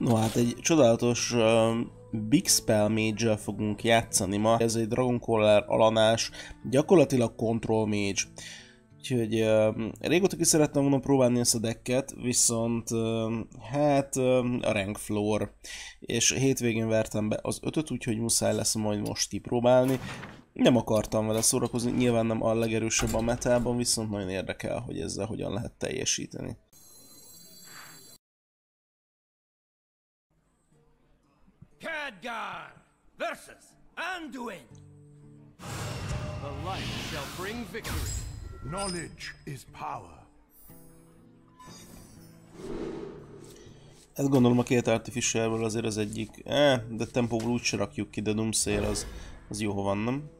No hát egy csodálatos uh, Big Spell mage fogunk játszani ma. Ez egy Dragon Caller alanás, gyakorlatilag Control Mage. Úgyhogy uh, régóta ki szerettem volna próbálni ezt a decket, viszont uh, hát uh, a rank floor. És hétvégén vertem be az ötöt, úgyhogy muszáj lesz majd most kipróbálni. Nem akartam vele szórakozni, nyilván nem a legerősebb a metában, viszont nagyon érdekel, hogy ezzel hogyan lehet teljesíteni. Khadgar versus Anduin. The light shall bring victory. Knowledge is power. Hát gondolom a két artificialből azért az egyik, eh, de tempóból úgyse rakjuk ki, de Doomsayer az, az jó, ha van, nem?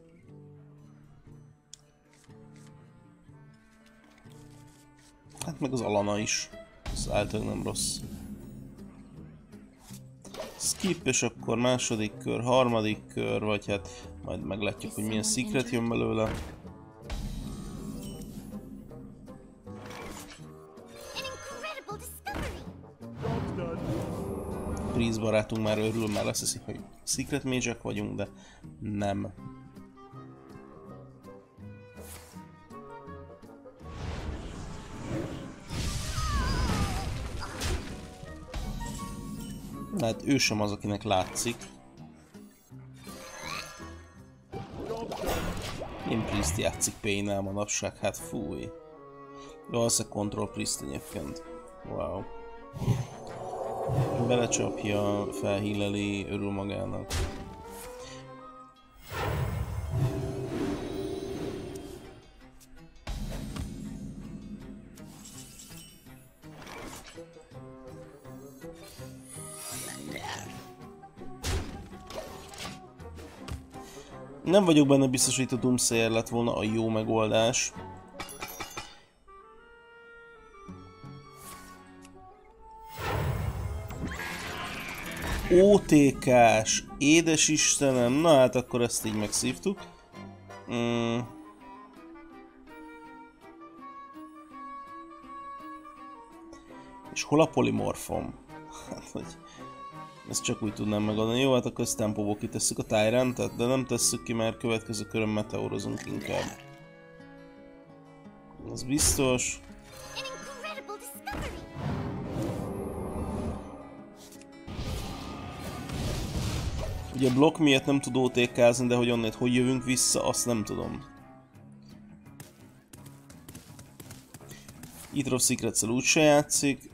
Hát meg az Alana is, az általában nem rossz. Skip, és akkor második kör, harmadik kör, vagy hát majd meglátjuk, hogy milyen secret jön belőle. Priest barátunk már örül, már azt hiszi, hogy secret mage vagyunk, de nem. Hát ő sem az, akinek látszik. Én Priest játszik Pain-el manapság, hát fúj. Valószínűleg Control Priest egyébként. Wow. Belecsapja, felhíleli, örül magának. Nem vagyok benne biztos, hogy itt a Doomsayer lett volna a jó megoldás. OTK-s, édes Istenem, na hát akkor ezt így megszívtuk. Mm. És hol a polimorfom? Hát, hogy ezt csak úgy tudnám megadni. Jó, hát akkor ezt tempóból kitesszük a Tyrantet, de nem tesszük ki, mert következő körön meteorozunk inkább. Ez biztos. Ugye a blokk miatt nem tud OTK-zni, de hogy onnét hogy jövünk vissza, azt nem tudom. Eater of secrets úgyse játszik.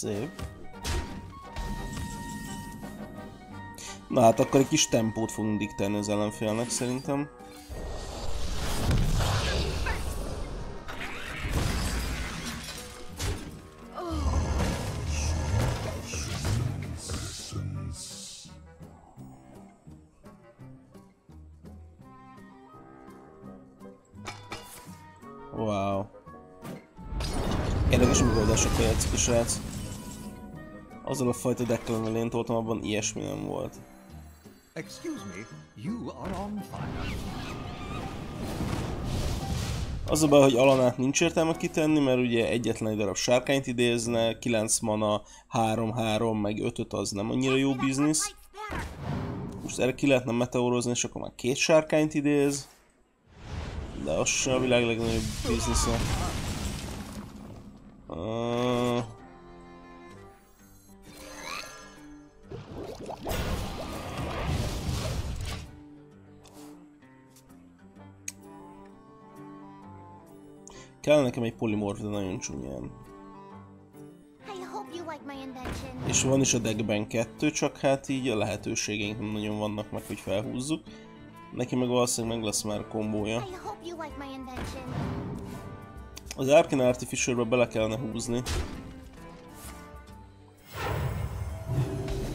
Szép. Na hát akkor egy kis tempót fogunk diktálni az ellenfélnek szerintem. Azzal a fajta deckkel, amivel én toltam, abban ilyesmi nem volt. Excuse me, you are on fire. Az a baj, hogy Alanát nincs értelme kitenni, mert ugye egyetlen egy darab sárkányt idézne, 9 mana, 3-3, meg 5 az nem annyira jó biznisz. Most erre ki lehetne meteorozni, és akkor már két sárkányt idéz. De az sem a világ legnagyobb biznisze. Uh... Kell nekem egy polimorf, de nagyon csúnyán. És van is a deckben kettő, csak hát így a lehetőségeink nem nagyon vannak meg, hogy felhúzzuk. Neki meg valószínűleg meg lesz már kombója. Az Arcane Artificerbe bele kellene húzni.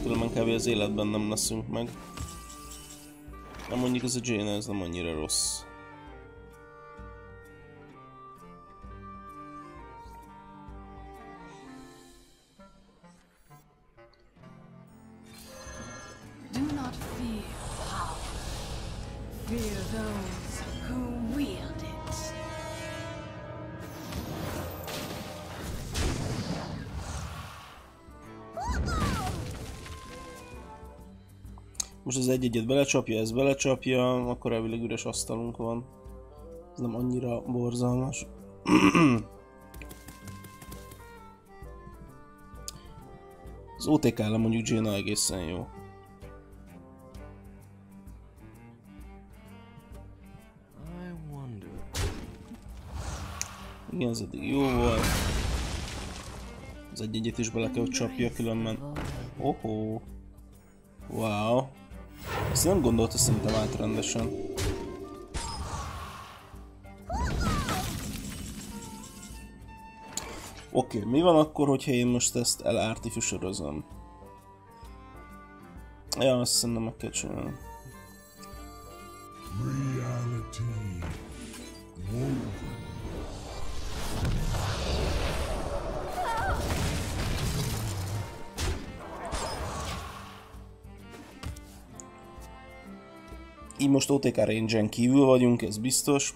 Különben kb. az életben nem leszünk meg. Nem mondjuk ez a Jane, ez nem annyira rossz. Egy-egyet belecsapja, ez belecsapja, akkor elvileg üres asztalunk van. Ez nem annyira borzalmas. Az OTK ellen mondjuk Jaina egészen jó. Igen, ez eddig jó volt. Az egy-egyet is bele kell, hogy csapja különben. Ohó. Wow. Ezt nem gondolta szerintem át rendesen. Oké, okay, mi van akkor, hogyha én most ezt elartificialozom? Ja, azt szerintem meg kell csinálni. Így most OTK range kívül vagyunk, ez biztos.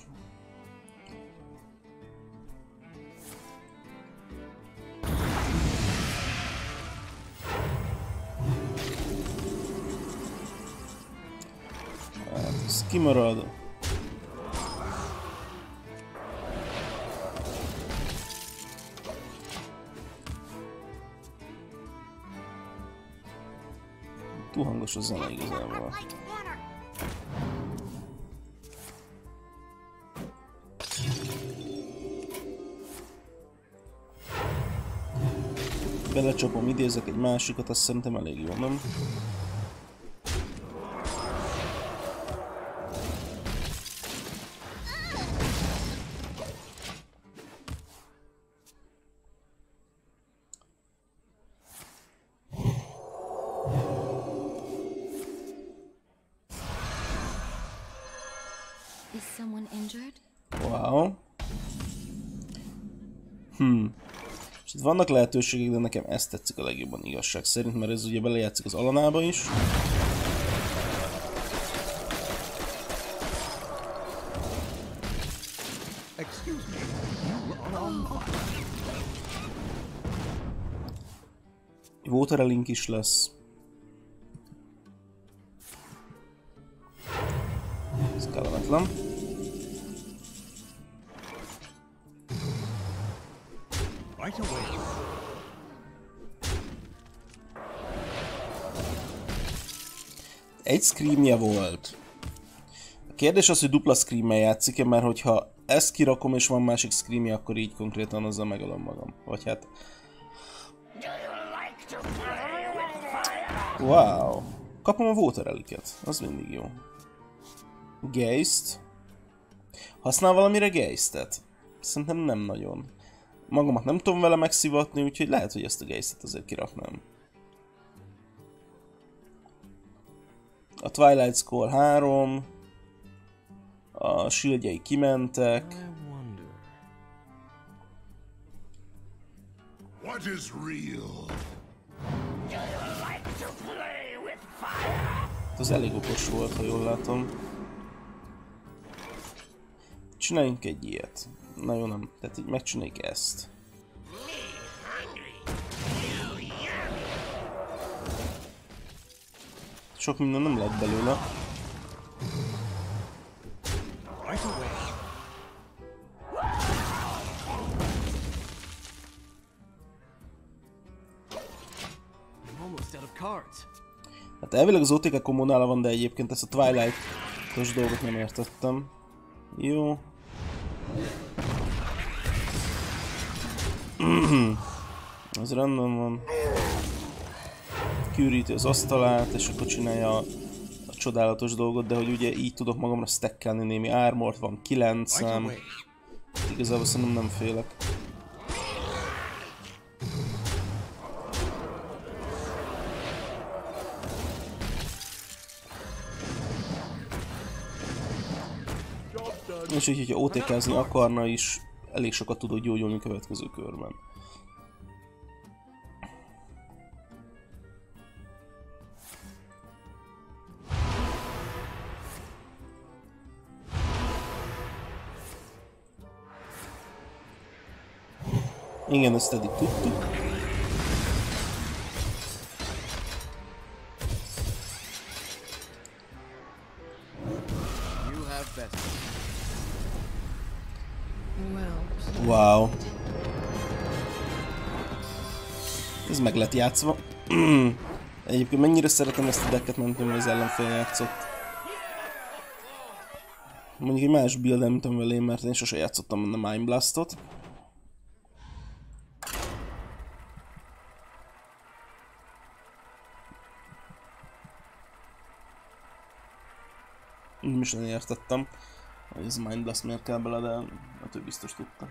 Hát, ez kimarad. Túl hangos a zene igazából. Belecsapom, idézek egy másikat, azt szerintem elég jó, nem? Vannak lehetőségek, de nekem ez tetszik a legjobban igazság szerint, mert ez ugye belejátszik az Alanába is. Waterlink is lesz. Screamje volt. A kérdés az, hogy dupla screammel játszik-e, mert hogyha ezt kirakom és van másik screamje, akkor így konkrétan azzal megölöm magam. Vagy hát... Wow. Kapom a Water Reliket. Az mindig jó. Geist. Használ valamire Geistet? Szerintem nem nagyon. Magamat nem tudom vele megszivatni, úgyhogy lehet, hogy ezt a Geistet azért kiraknám. A Twilight Score 3. A shieldjei kimentek. What is real? Az elég okos volt, ha jól látom. Csináljunk egy ilyet. Na jó, nem. Tehát így megcsináljuk ezt. Sok minden nem lett belőle. Hát elvileg az OTK kommunála van, de egyébként ezt a Twilight-os dolgot nem értettem. Jó. Ez rendben van. Kiüríti az asztalát, és akkor csinálja a, a csodálatos dolgot, de hogy ugye így tudok magamra stackelni némi armort, van 9 Right szám. away. Igazából szerintem nem félek. És így, hogyha OTK-zni akarna is, elég sokat tudod gyógyulni a következő körben. Igen, ezt eddig tudtuk. Wow. Ez meg lett játszva. Egyébként mennyire szeretem ezt a decket, nem tudom, hogy az ellenfél játszott. Mondjuk egy más build nem tudom vele, mert én sose játszottam a Mind Blastot. Is nem értettem, hogy ez Mind Blast miért kell bele, de hát ő biztos tudta.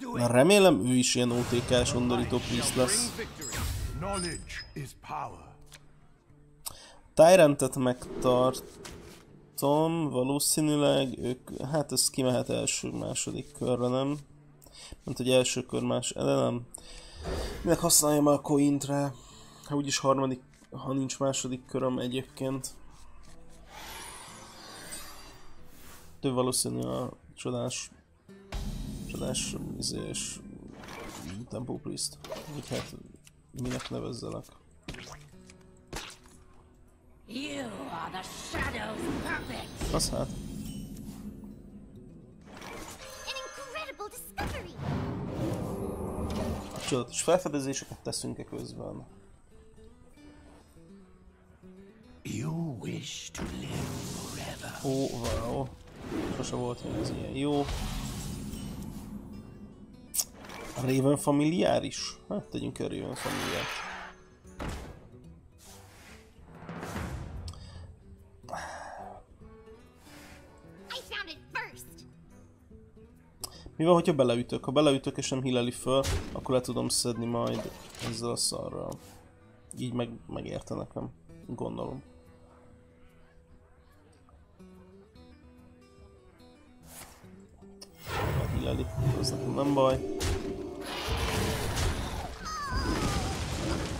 Na remélem ő is ilyen OTK-s undorító priest lesz. Knowledge is power. Tyrantet megtartom, valószínűleg ők, hát ez kimehet első, második körre, nem? Mint hogy első kör más, de nem. Minek használjam a coint rá? Ha úgyis harmadik, ha nincs második köröm egyébként. Több valószínű a csodás, csodás, izés, Tempo Priest. Vagy hát, minek nevezzelek. You are the Shadow's puppet. Az hát. An incredible discovery. Csodatos felfedezéseket teszünk-e közben? You wish to live forever. Ó, wow. Sose volt még ez ilyen jó. A Raven familiáris? Hát tegyünk el Raven familiárt. Mi van, hogyha beleütök? Ha beleütök és nem hilleli föl, akkor le tudom szedni majd ezzel a szarral. Így meg, megérte nekem. Gondolom. Hilleli, az nekem nem baj.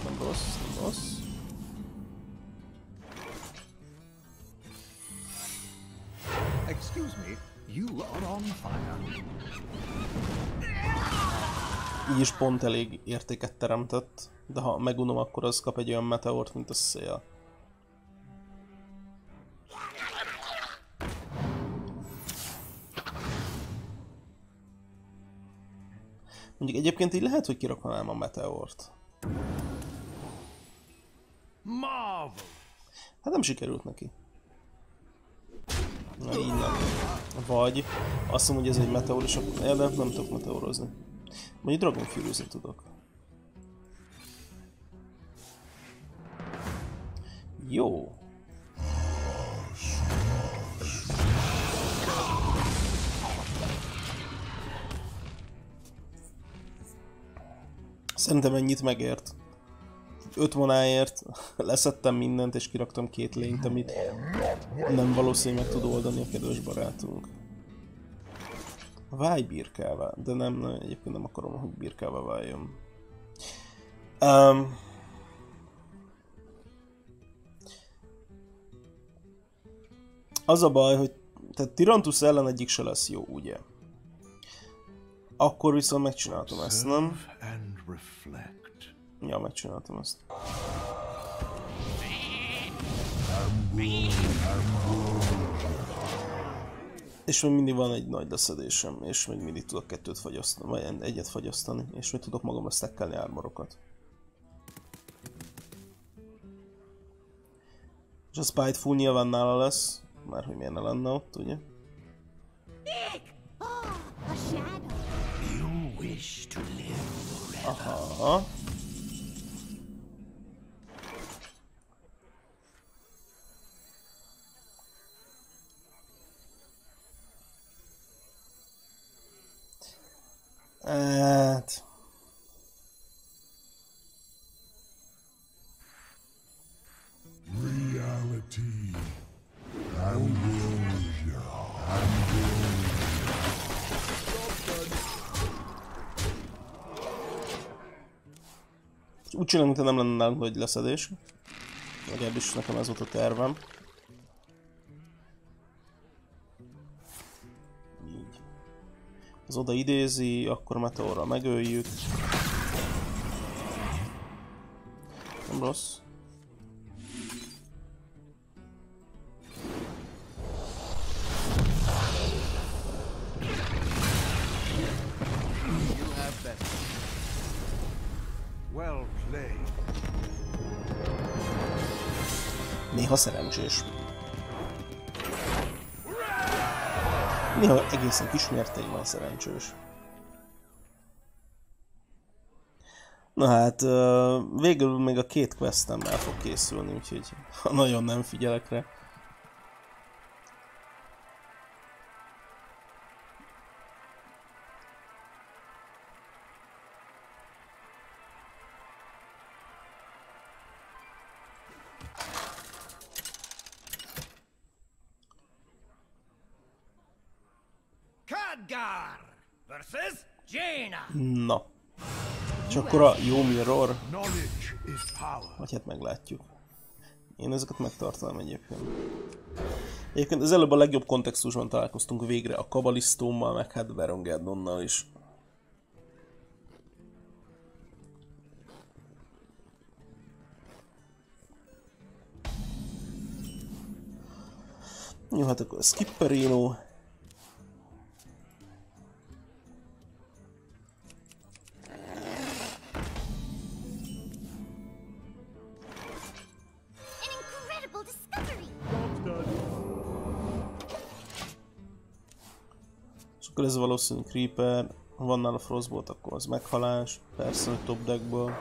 Nem rossz, nem rossz. Excuse me, you are on fire. Így is pont elég értéket teremtett, de ha megunom, akkor az kap egy olyan meteort, mint a szél. Mondjuk egyébként így lehet, hogy kiraknám a meteort. Marvel. Hát nem sikerült neki. Na így nem. Vagy azt mondom, hogy ez egy meteor, és akkor... De nem tudok meteorozni. Mondjuk Dragon fury tudok. Jó. Szerintem ennyit megért. 5 manáért leszettem mindent és kiraktam két lényt, amit nem valószínű meg tud oldani a kedves barátunk. Válj birkává, de nem, egyébként nem akarom, hogy birkává váljon. Um, az a baj, hogy tehát Tyrantus ellen egyik se lesz jó, ugye? Akkor viszont megcsináltam ezt, nem? Ja, megcsináltam ezt. És még mindig van egy nagy leszedésem, és még mindig tudok kettőt fagyasztani, vagy egyet fagyasztani, és még tudok magamra stackelni ármorokat. És a Spiteful nyilván nála lesz, már hogy miért ne lenne ott, ugye? Oh, csinálunk, de nem lenne nálunk nagy leszedés. Legalábbis nekem ez volt a tervem. Így. Az oda idézi, akkor meteorral megöljük. Nem rossz. Szerencsés. Néha egészen kis mértékben szerencsés. Na hát, végül még a két questem el fog készülni, úgyhogy nagyon nem figyelek rá. Na. És akkor a jó mirror, vagy hát meglátjuk. Én ezeket megtartanám egyébként. Egyébként az előbb a legjobb kontextusban találkoztunk végre a Kabalisztómmal, meg hát Berongerdonnal is. Jó, hát akkor Skipperino. Akkor ez valószínű Creeper. Ha van nála Frostbolt, akkor az meghalás. Persze, hogy top deckből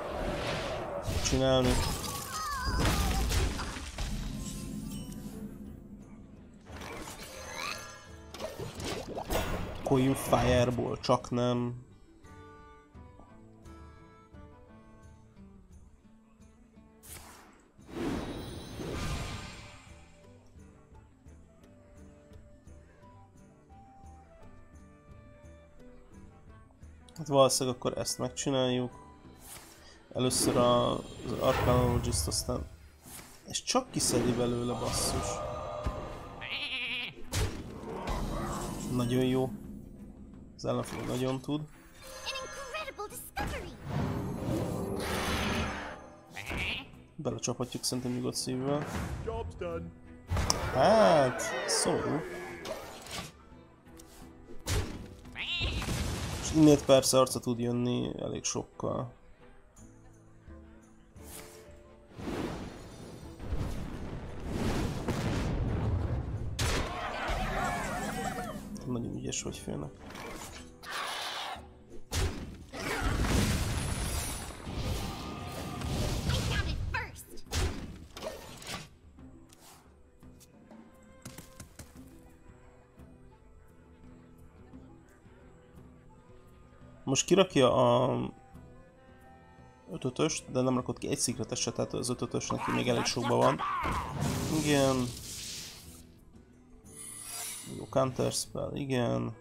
csinálni. Coil Fireball, csak nem. Hát valószínűleg akkor ezt megcsináljuk. Először a, az Archaeologist, aztán... És csak kiszedi belőle basszus. Nagyon jó. Az ellenfél nagyon tud. Belecsaphatjuk szerintem nyugodt szívvel. Hát, szomorú. És innét persze arca tud jönni elég sokkal. Nagyon ügyes vagy főnek. Most kirakja a ötötöst, de nem rakott ki egy szikreteset, tehát az ötötös neki még elég sokban van. Igen. Jó counter spell, igen.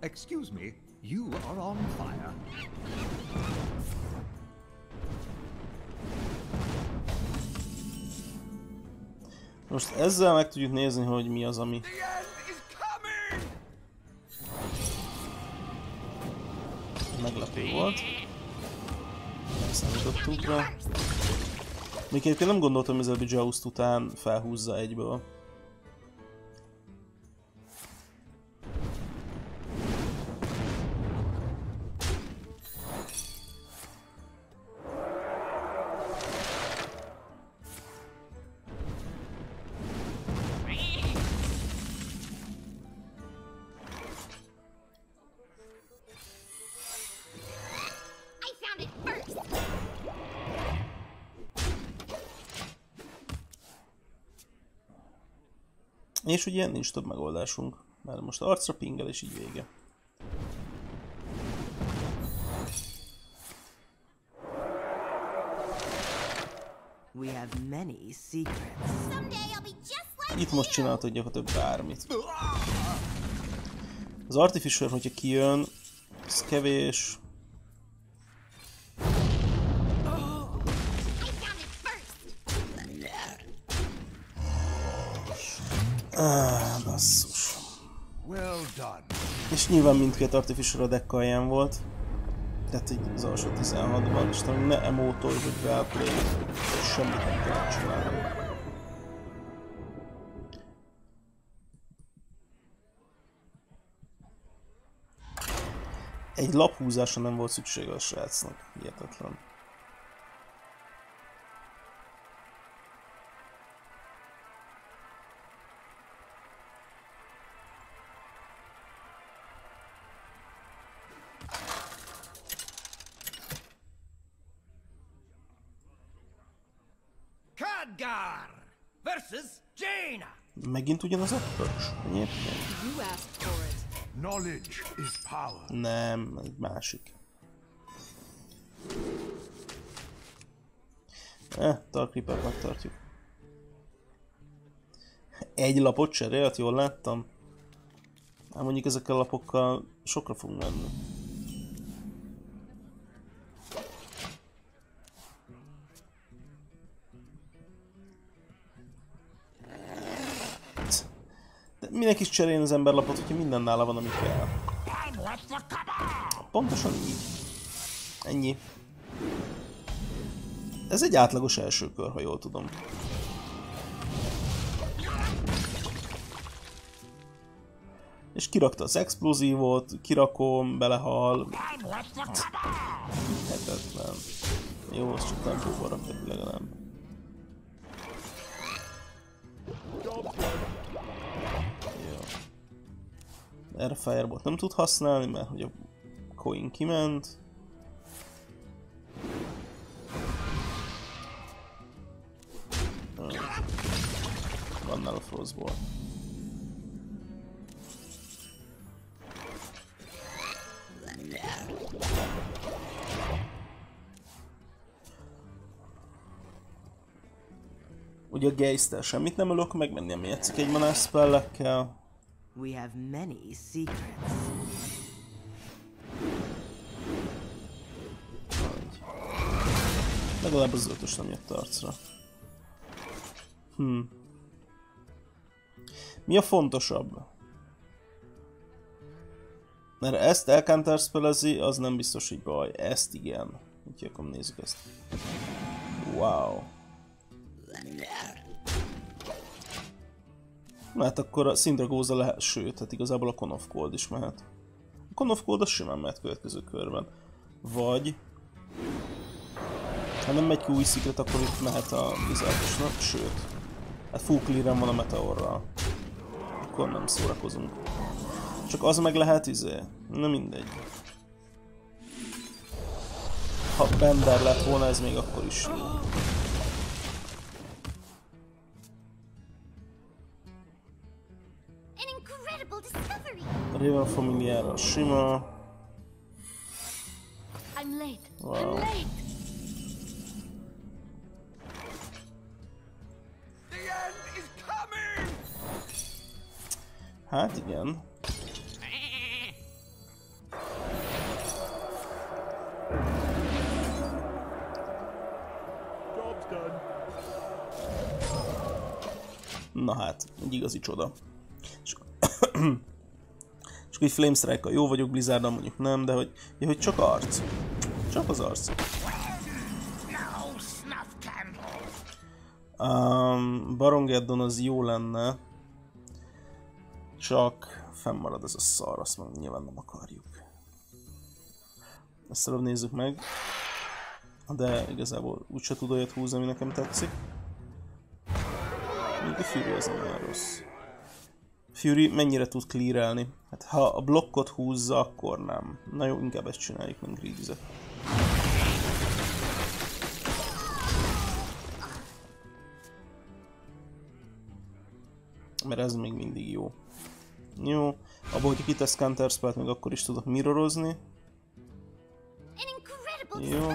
Excuse me, you are on fire. Most ezzel meg tudjuk nézni, hogy mi az, ami meglepő volt. Nem számítottuk rá. Még nem gondoltam, hogy ez a Joust után felhúzza egyből. És ugye nincs több megoldásunk. Mert most arcra pingel és így vége. We have many secrets. Someday I'll be just like Itt most csinálhatod gyakorlatilag bármit. Az Artificer, hogyha kijön, Ez kevés. Ah, basszus. És nyilván mindkét Artificial deck ilyen volt. Tehát így az alsó 16-ban, és ne emótolj, hogy wellplay, semmit nem kellett csinálni. Egy laphúzásra nem volt szüksége a srácnak. Hihetetlen. Megint ugyanaz a power. Nem, egy másik. Eh, Dark Reaper megtartjuk. Egy lapot cserélt, jól láttam? Hát mondjuk ezekkel a lapokkal sokra fogunk menni. Minek is cserélni az ember lapot, hogyha minden nála van, ami kell. Pontosan így. Ennyi. Ez egy átlagos első kör, ha jól tudom. És kirakta az explozívot, kirakom, belehal. Hetetlen. Jó, azt csak tempóban raktak legalább. Erre Firebolt nem tud használni, mert hogy a coin kiment. Van nála Frostball. Ugye a geist semmit nem ölök meg, mert nem játszik egy manás spellekkel. We have many secrets. Legalább az ötös nem jött arcra. Hm. Mi a fontosabb? Mert ezt elcounterspellezi, az nem biztos, hogy baj. Ezt igen. Úgyhogy akkor nézzük ezt. Wow. Mert akkor a Sindragóza lehet, sőt, hát igazából a Con Cold is mehet. A Con of Cold az simán mehet következő körben. Vagy... Ha nem megy ki új szikret, akkor itt mehet a bizarkosnak, sőt. Hát full clear van a meteorral. Akkor nem szórakozunk. Csak az meg lehet izé. Na mindegy. Ha Bender lett volna, ez még akkor is jó. Familiára sima. I'm late. Wow. I'm late. The end is coming! Hát igen. Job's done. Na hát, egy igazi csoda. És, így Flamestrike-kal jó vagyok, blizzard mondjuk nem, de hogy, ja, hogy csak arc. Csak az arc. Um, Barongeddon az jó lenne, csak fennmarad ez a szar, azt meg nyilván nem akarjuk. Ezt előbb nézzük meg. De igazából úgyse tud olyat húzni, ami nekem tetszik. Még a Fury az nem olyan rossz. Fury mennyire tud clearelni? Hát ha a blokkot húzza, akkor nem. Na jó, inkább ezt csináljuk, mint Greedizet. Mert ez még mindig jó. Jó. Abba, hogyha kitesz counterspellt, még akkor is tudok mirrorozni. Jó.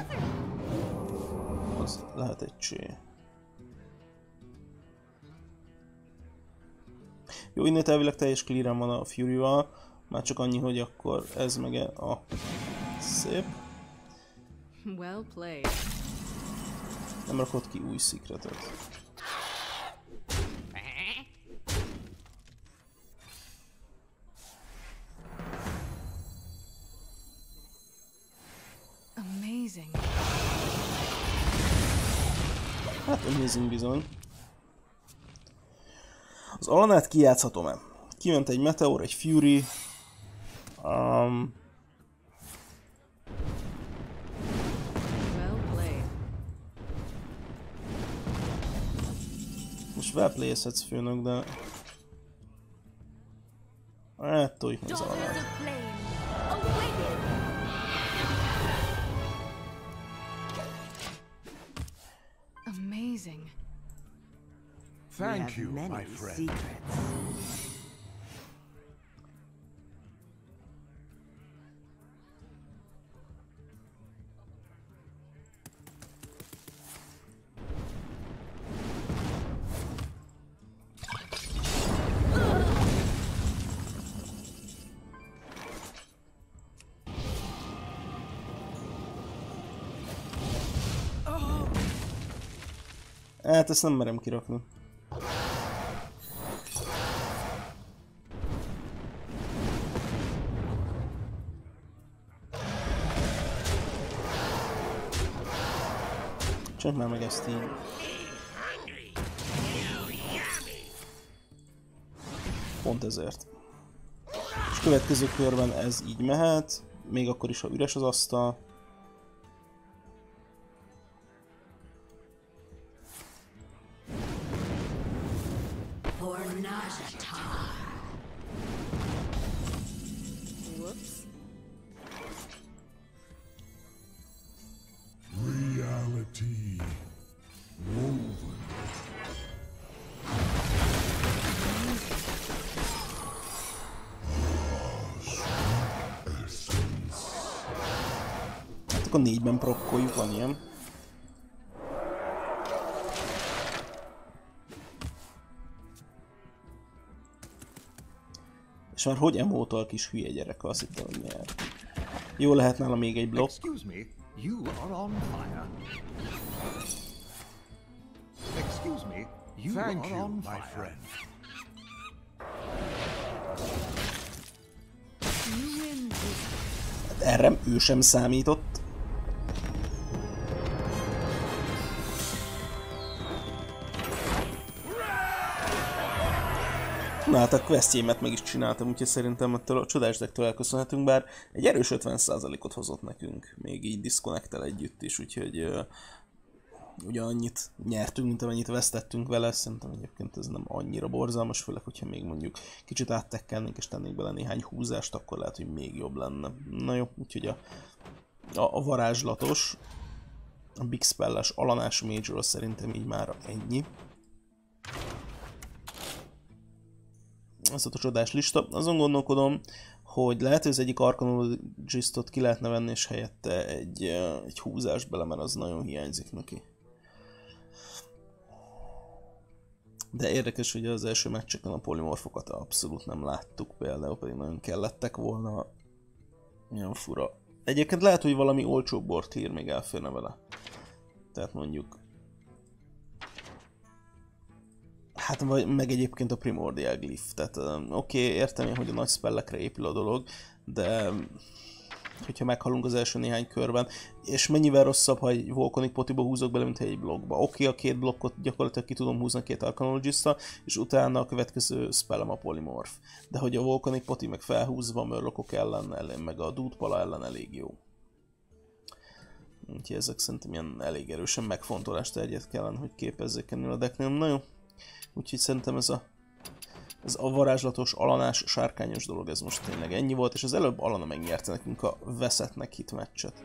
Az lehet egy csé. Jó, innét elvileg teljes clear van a Fury-val. Már csak annyi, hogy akkor ez meg e- a szép. Well played. Nem rakott ki új secretet. Amazing. Hát amazing bizony. Alanát kijátszhatom-e? Kiment egy Meteor, egy Fury. Um, most wellplay-ezhetsz főnök, de... Hát, toljuk az Alanát. You, many my friend. secrets. Eh, hát ezt nem merem kirakni. Már meg ezt így. Pont ezért. És következő körben ez így mehet, még akkor is, ha üres az asztal. Akkor négyben prokkoljuk, van ilyen. És már hogy emótol kis hülye gyerek, azt hittem, hogy nyer. Jó lehet nála még egy blokk. Excuse me, you are on fire. Excuse me, you Thank are you, on my fire. friend. You win this. Erre ő sem számított. Na hát a questjémet meg is csináltam, úgyhogy szerintem ettől a csodás decktől elköszönhetünk, bár egy erős 50%-ot hozott nekünk, még így disconnect együtt is, úgyhogy uh, ugye annyit nyertünk, mint amennyit vesztettünk vele, szerintem egyébként ez nem annyira borzalmas, főleg, hogyha még mondjuk kicsit áttekkelnénk és tennénk bele néhány húzást, akkor lehet, hogy még jobb lenne. Na jó, úgyhogy a, a, a varázslatos, a Big Spell-es alanás major szerintem így már ennyi. Ez a csodás lista. Azon gondolkodom, hogy lehet, hogy az egyik Arcanologistot ki lehetne venni, és helyette egy, egy húzás bele, mert az nagyon hiányzik neki. De érdekes, hogy az első meccseken a polimorfokat abszolút nem láttuk, például pedig nagyon kellettek volna. Milyen fura. Egyébként lehet, hogy valami olcsóbb bort hír még elférne vele. Tehát mondjuk... Hát vagy meg egyébként a Primordial Glyph. Tehát oké, okay, értem én, hogy a nagy spellekre épül a dolog, de hogyha meghalunk az első néhány körben, és mennyivel rosszabb, ha egy Volcanic Potiba húzok bele, mint egy blokkba. Oké, okay, a két blokkot gyakorlatilag ki tudom húzni a két arcanologista, és utána a következő spellem a Polymorph. De hogy a Volcanic Poti meg felhúzva a mörlokok ellen, ellen meg a Dútpala ellen elég jó. Úgyhogy ezek szerintem ilyen elég erősen megfontolást egyet kellene, hogy képezzék ennél a decknél. Na jó, úgyhogy szerintem ez a ez a varázslatos, alanás, sárkányos dolog, ez most tényleg ennyi volt, és az előbb Alana megnyerte nekünk a veszettnek hit meccset.